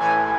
thank you